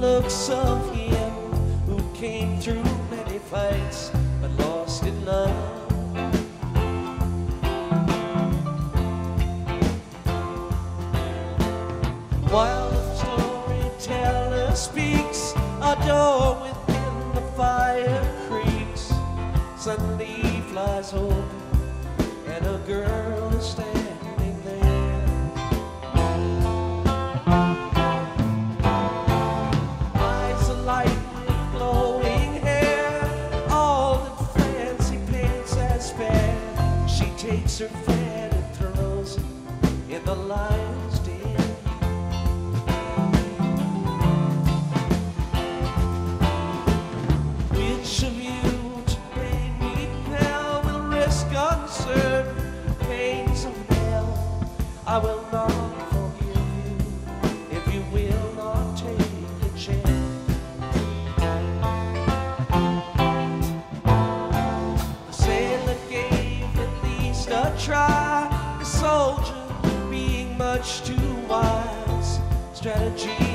looks of him who came through many fights but lost in love. While the storyteller speaks, a door within the fire creaks. Suddenly flies open, and a girl. I will not forgive you if you will not take a chance. The sailor gave at least a try, the soldier being much too wise. Strategy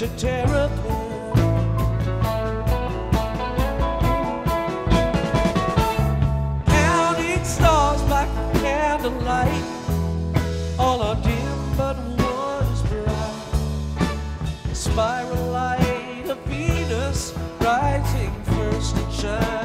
to terrapin. Counting stars by candlelight, all are dim but one is bright. The spiral light of Venus rising first to shine.